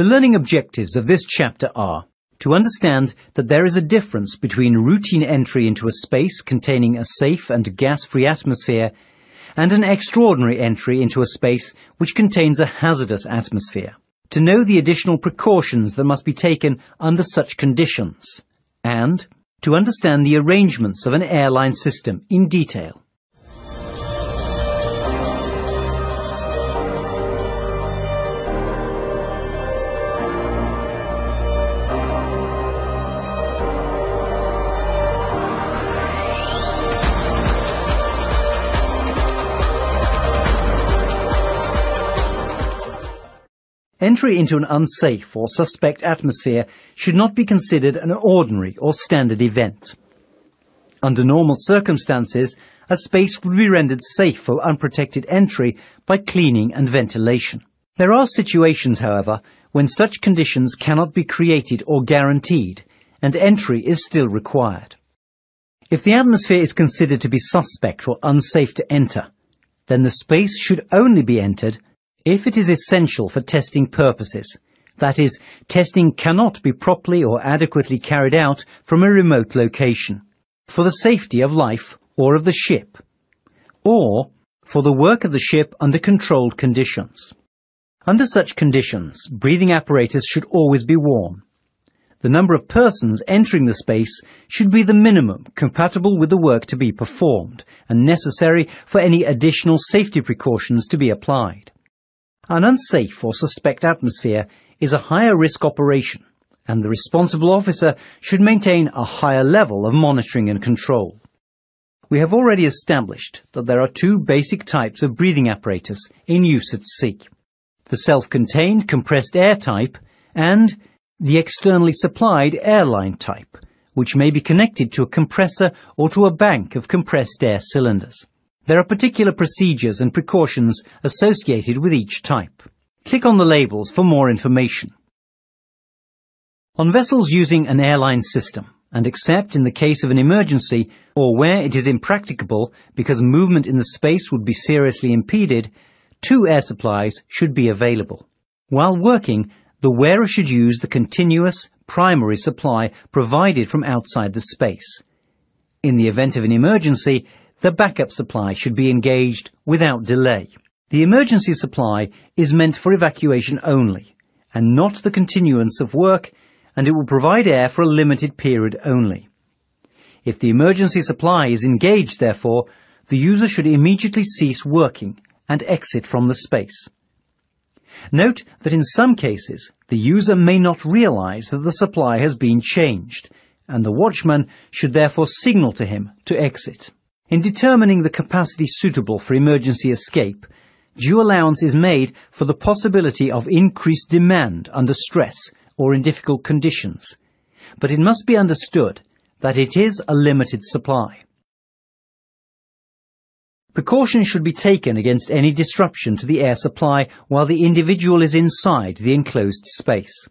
The learning objectives of this chapter are to understand that there is a difference between routine entry into a space containing a safe and gas-free atmosphere and an extraordinary entry into a space which contains a hazardous atmosphere. To know the additional precautions that must be taken under such conditions and to understand the arrangements of an airline system in detail. Entry into an unsafe or suspect atmosphere should not be considered an ordinary or standard event. Under normal circumstances, a space would be rendered safe for unprotected entry by cleaning and ventilation. There are situations, however, when such conditions cannot be created or guaranteed, and entry is still required. If the atmosphere is considered to be suspect or unsafe to enter, then the space should only be entered if it is essential for testing purposes, that is, testing cannot be properly or adequately carried out from a remote location, for the safety of life or of the ship, or for the work of the ship under controlled conditions. Under such conditions, breathing apparatus should always be worn. The number of persons entering the space should be the minimum compatible with the work to be performed and necessary for any additional safety precautions to be applied. An unsafe or suspect atmosphere is a higher risk operation, and the responsible officer should maintain a higher level of monitoring and control. We have already established that there are two basic types of breathing apparatus in use at sea. The self-contained compressed air type and the externally supplied airline type, which may be connected to a compressor or to a bank of compressed air cylinders. There are particular procedures and precautions associated with each type. Click on the labels for more information. On vessels using an airline system, and except in the case of an emergency or where it is impracticable because movement in the space would be seriously impeded, two air supplies should be available. While working, the wearer should use the continuous primary supply provided from outside the space. In the event of an emergency, the backup supply should be engaged without delay. The emergency supply is meant for evacuation only, and not the continuance of work, and it will provide air for a limited period only. If the emergency supply is engaged, therefore, the user should immediately cease working and exit from the space. Note that in some cases, the user may not realize that the supply has been changed, and the watchman should therefore signal to him to exit. In determining the capacity suitable for emergency escape, due allowance is made for the possibility of increased demand under stress or in difficult conditions, but it must be understood that it is a limited supply. Precautions should be taken against any disruption to the air supply while the individual is inside the enclosed space.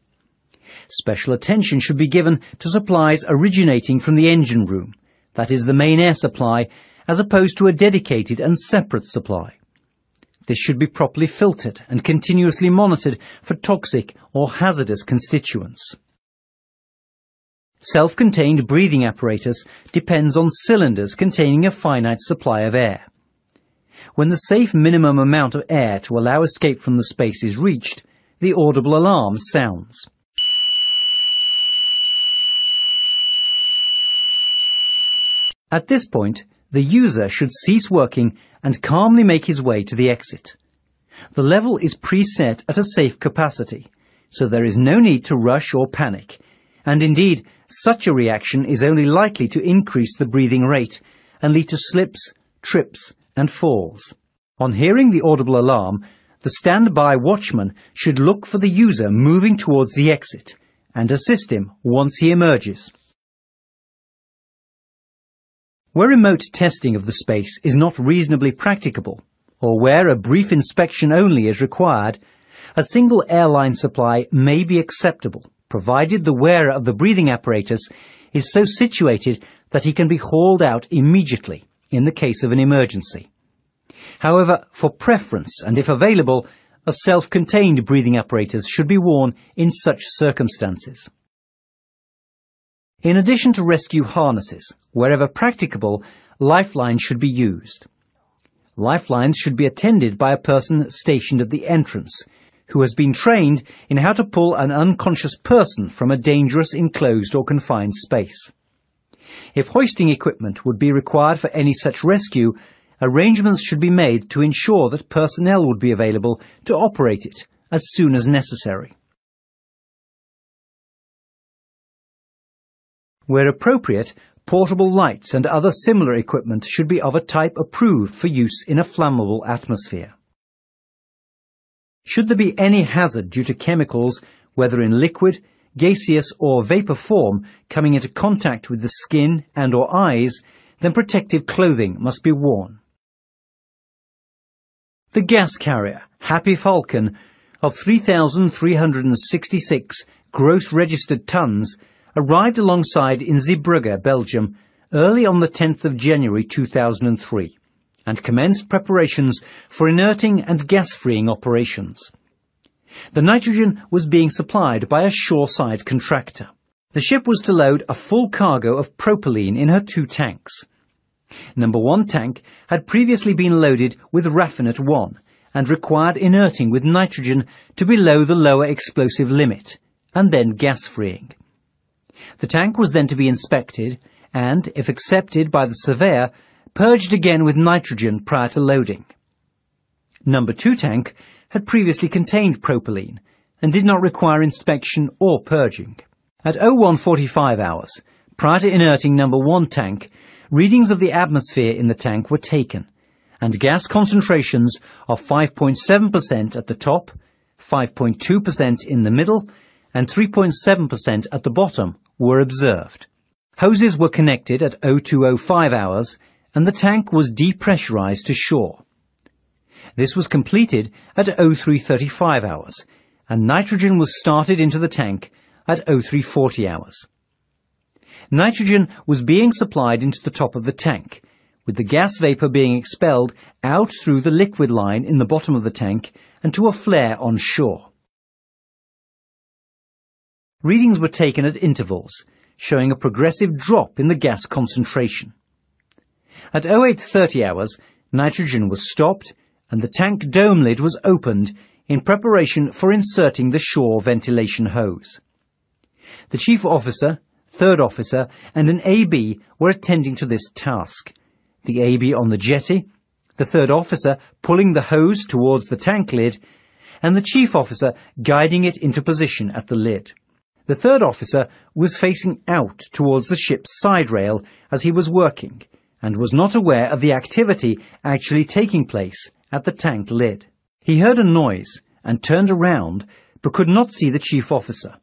Special attention should be given to supplies originating from the engine room, that is the main air supply, as opposed to a dedicated and separate supply. This should be properly filtered and continuously monitored for toxic or hazardous constituents. Self-contained breathing apparatus depends on cylinders containing a finite supply of air. When the safe minimum amount of air to allow escape from the space is reached, the audible alarm sounds. At this point, the user should cease working and calmly make his way to the exit. The level is preset at a safe capacity, so there is no need to rush or panic, and indeed, such a reaction is only likely to increase the breathing rate and lead to slips, trips, and falls. On hearing the audible alarm, the standby watchman should look for the user moving towards the exit and assist him once he emerges. Where remote testing of the space is not reasonably practicable, or where a brief inspection only is required, a single airline supply may be acceptable, provided the wearer of the breathing apparatus is so situated that he can be hauled out immediately in the case of an emergency. However, for preference and if available, a self-contained breathing apparatus should be worn in such circumstances. In addition to rescue harnesses, wherever practicable, lifelines should be used. Lifelines should be attended by a person stationed at the entrance, who has been trained in how to pull an unconscious person from a dangerous enclosed or confined space. If hoisting equipment would be required for any such rescue, arrangements should be made to ensure that personnel would be available to operate it as soon as necessary. Where appropriate, portable lights and other similar equipment should be of a type approved for use in a flammable atmosphere. Should there be any hazard due to chemicals, whether in liquid, gaseous or vapor form, coming into contact with the skin and or eyes, then protective clothing must be worn. The gas carrier, Happy Falcon, of 3,366 gross registered tons, arrived alongside in Zeebrugge, Belgium, early on the 10th of January 2003 and commenced preparations for inerting and gas-freeing operations. The nitrogen was being supplied by a shoreside contractor. The ship was to load a full cargo of propylene in her two tanks. Number one tank had previously been loaded with raffinate 1 and required inerting with nitrogen to below the lower explosive limit, and then gas freeing. The tank was then to be inspected and, if accepted by the surveyor, purged again with nitrogen prior to loading. Number 2 tank had previously contained propylene and did not require inspection or purging. At 0145 hours, prior to inerting number 1 tank, readings of the atmosphere in the tank were taken, and gas concentrations of 5.7% at the top, 5.2% in the middle, and 3.7% at the bottom were observed. Hoses were connected at 0205 hours and the tank was depressurized to shore. This was completed at 0335 hours and nitrogen was started into the tank at 0340 hours. Nitrogen was being supplied into the top of the tank, with the gas vapor being expelled out through the liquid line in the bottom of the tank and to a flare on shore. Readings were taken at intervals, showing a progressive drop in the gas concentration. At 0830 hours, nitrogen was stopped and the tank dome lid was opened in preparation for inserting the shore ventilation hose. The chief officer, third officer, and an AB were attending to this task. The AB on the jetty, the third officer pulling the hose towards the tank lid, and the chief officer guiding it into position at the lid. The third officer was facing out towards the ship's side rail as he was working, and was not aware of the activity actually taking place at the tank lid. He heard a noise and turned around, but could not see the chief officer.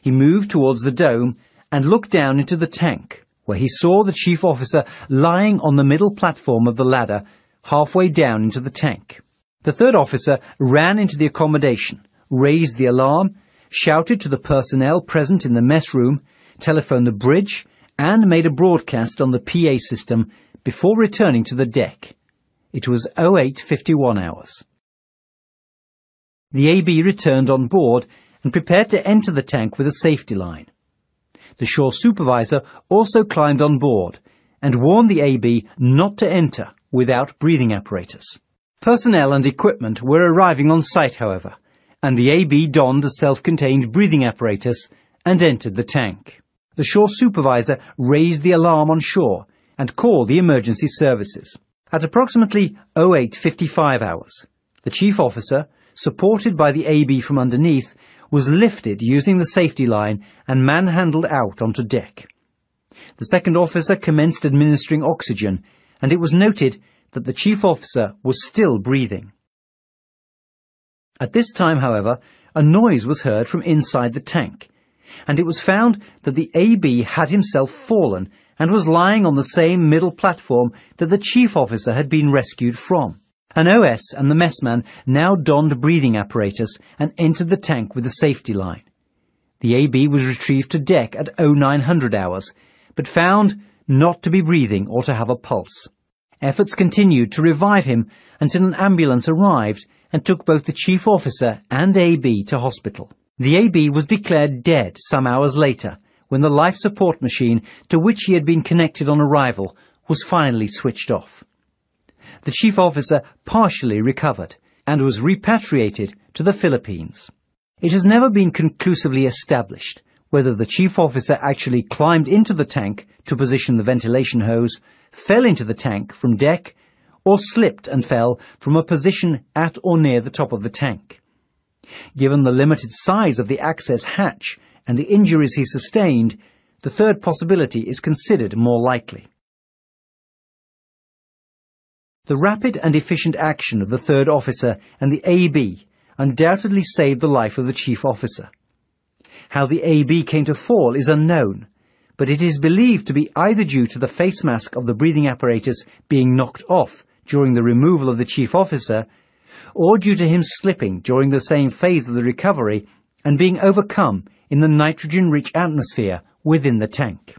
He moved towards the dome and looked down into the tank, where he saw the chief officer lying on the middle platform of the ladder, halfway down into the tank. The third officer ran into the accommodation, raised the alarm, shouted to the personnel present in the mess room, telephoned the bridge, and made a broadcast on the PA system before returning to the deck. It was 0851 hours. The AB returned on board and prepared to enter the tank with a safety line. The shore supervisor also climbed on board and warned the AB not to enter without breathing apparatus. Personnel and equipment were arriving on site, however, and the AB donned a self-contained breathing apparatus and entered the tank. The shore supervisor raised the alarm on shore and called the emergency services. At approximately 0855 hours, the chief officer, supported by the AB from underneath, was lifted using the safety line and manhandled out onto deck. The second officer commenced administering oxygen, and it was noted that the chief officer was still breathing. At this time, however, a noise was heard from inside the tank, and it was found that the AB had himself fallen and was lying on the same middle platform that the chief officer had been rescued from. An OS and the messman now donned breathing apparatus and entered the tank with a safety line. The AB was retrieved to deck at 0900 hours, but found not to be breathing or to have a pulse. Efforts continued to revive him until an ambulance arrived and took both the chief officer and AB to hospital. The AB was declared dead some hours later when the life support machine to which he had been connected on arrival was finally switched off. The chief officer partially recovered and was repatriated to the Philippines. It has never been conclusively established whether the chief officer actually climbed into the tank to position the ventilation hose, fell into the tank from deck, or slipped and fell from a position at or near the top of the tank. Given the limited size of the access hatch and the injuries he sustained, the third possibility is considered more likely. The rapid and efficient action of the third officer and the AB undoubtedly saved the life of the chief officer. How the AB came to fall is unknown, but it is believed to be either due to the face mask of the breathing apparatus being knocked off during the removal of the chief officer, or due to him slipping during the same phase of the recovery and being overcome in the nitrogen-rich atmosphere within the tank.